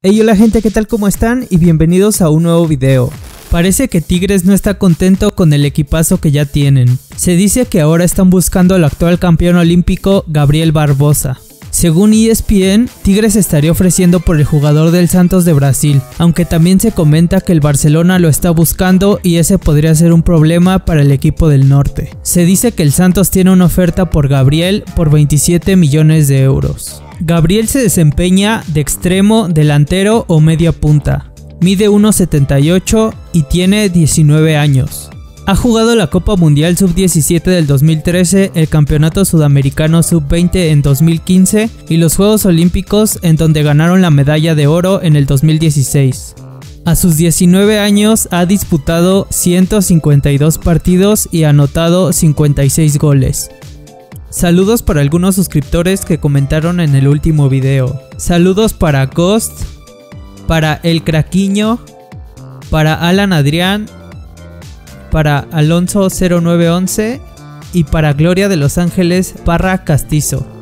Hey hola gente, ¿qué tal? ¿Cómo están? Y bienvenidos a un nuevo video. Parece que Tigres no está contento con el equipazo que ya tienen. Se dice que ahora están buscando al actual campeón olímpico Gabriel Barbosa. Según ESPN, Tigres estaría ofreciendo por el jugador del Santos de Brasil, aunque también se comenta que el Barcelona lo está buscando y ese podría ser un problema para el equipo del norte. Se dice que el Santos tiene una oferta por Gabriel por 27 millones de euros. Gabriel se desempeña de extremo, delantero o media punta. Mide 1,78 y tiene 19 años. Ha jugado la Copa Mundial Sub-17 del 2013, el Campeonato Sudamericano Sub-20 en 2015 y los Juegos Olímpicos en donde ganaron la medalla de oro en el 2016. A sus 19 años ha disputado 152 partidos y anotado 56 goles. Saludos para algunos suscriptores que comentaron en el último video. Saludos para Ghost, para El Craquiño, para Alan Adrián, para Alonso 0911 y para Gloria de Los Ángeles Parra Castizo.